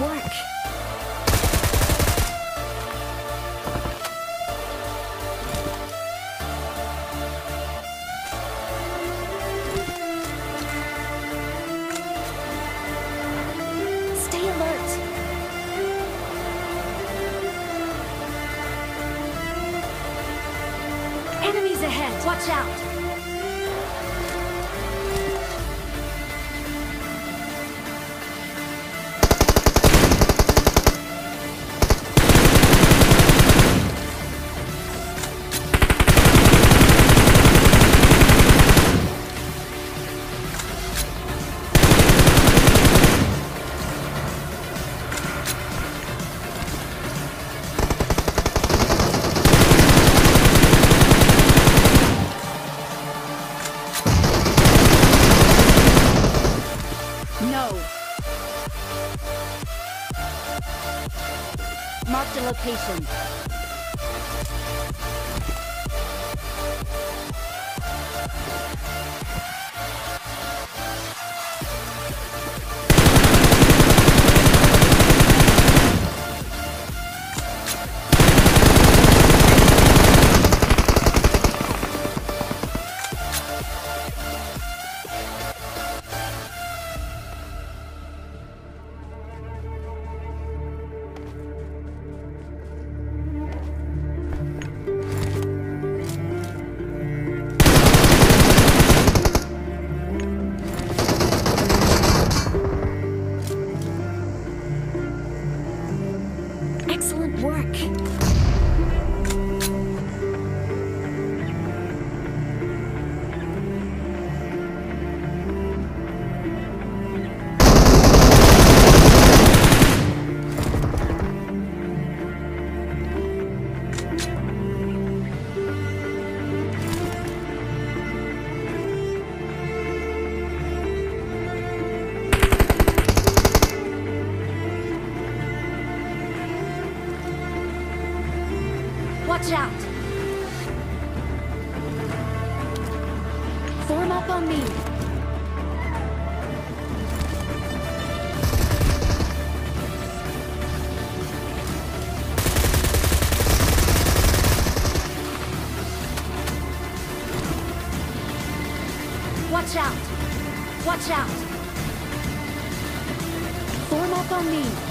Work. Stay alert. Enemies ahead. Watch out. Location. Watch out. Form up on me. Watch out. Watch out. Form up on me.